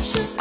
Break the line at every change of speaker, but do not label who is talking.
should